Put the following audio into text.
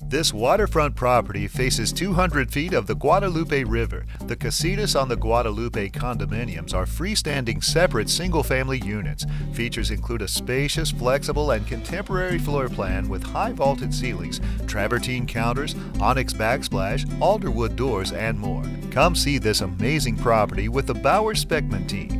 This waterfront property faces 200 feet of the Guadalupe River. The Casitas on the Guadalupe condominiums are freestanding separate single-family units. Features include a spacious, flexible, and contemporary floor plan with high vaulted ceilings, travertine counters, onyx backsplash, alderwood doors, and more. Come see this amazing property with the Bauer Speckman team.